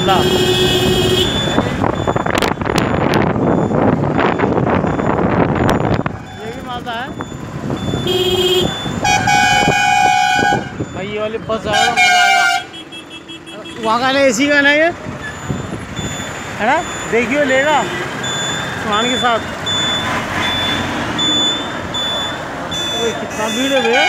अल्लाह ये भी माता है। भाई, ये वाली बस आएगा मज़ा आएगा। वहाँ का ना ए सी का ना ये है ना? देखियो, लेगा। सामान के साथ। कितना भीड़ है भैया।